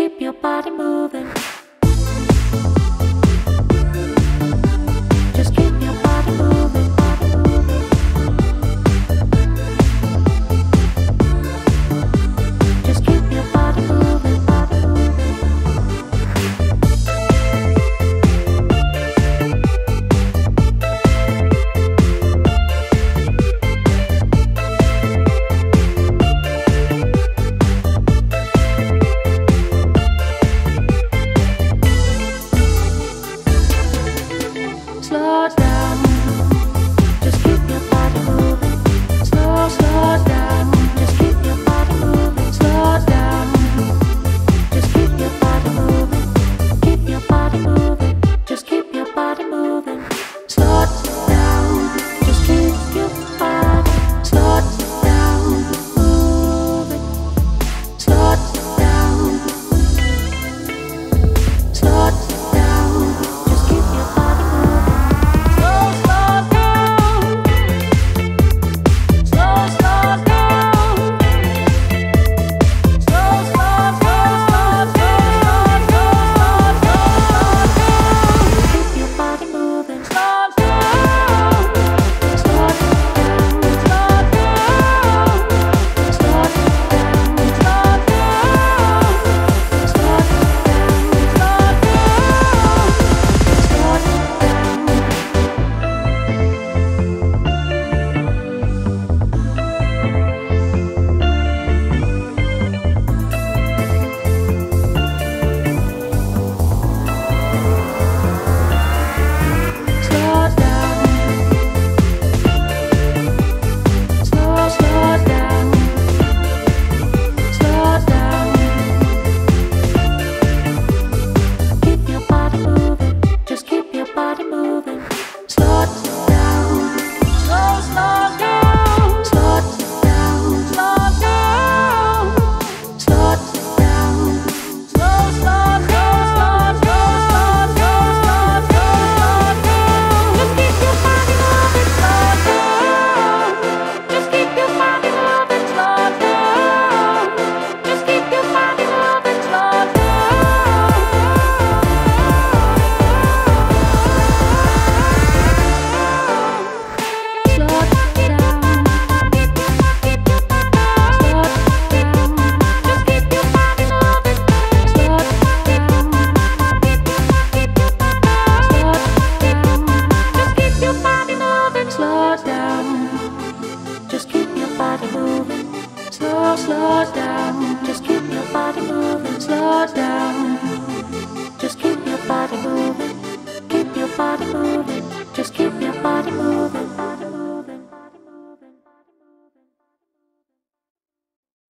Keep your body moving. slow, down. Just keep your body moving, slow down.